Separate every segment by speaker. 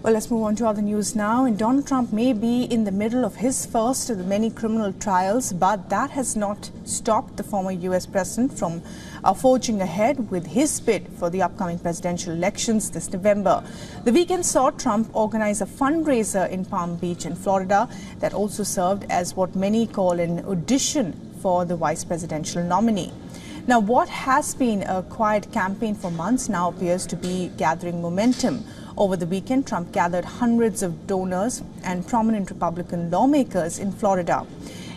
Speaker 1: Well, let's move on to other news now. And Donald Trump may be in the middle of his first of the many criminal trials, but that has not stopped the former U.S. president from uh, forging ahead with his bid for the upcoming presidential elections this November. The weekend saw Trump organize a fundraiser in Palm Beach in Florida that also served as what many call an audition for the vice presidential nominee. Now, what has been a quiet campaign for months now appears to be gathering momentum. Over the weekend, Trump gathered hundreds of donors and prominent Republican lawmakers in Florida.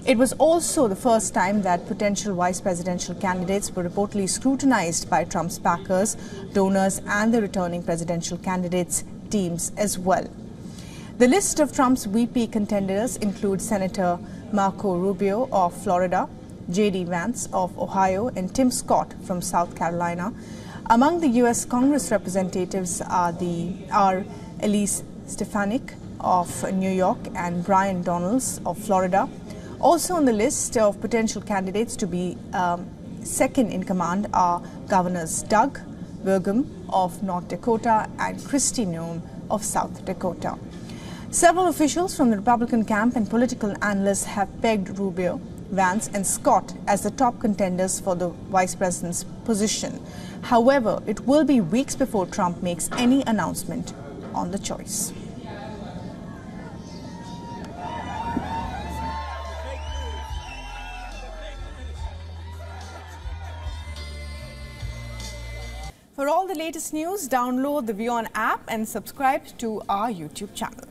Speaker 1: It was also the first time that potential vice presidential candidates were reportedly scrutinized by Trump's backers, donors, and the returning presidential candidates' teams as well. The list of Trump's VP contenders includes Senator Marco Rubio of Florida, J.D. Vance of Ohio, and Tim Scott from South Carolina. Among the U.S. Congress representatives are the are Elise Stefanik of New York and Byron Donalds of Florida. Also on the list of potential candidates to be um, second in command are Governors Doug Burgum of North Dakota and Kristi Noem of South Dakota. Several officials from the Republican camp and political analysts have pegged Rubio Vance and Scott as the top contenders for the vice president's position. However, it will be weeks before Trump makes any announcement on the choice. For all the latest news, download the WION app and subscribe to our YouTube channel.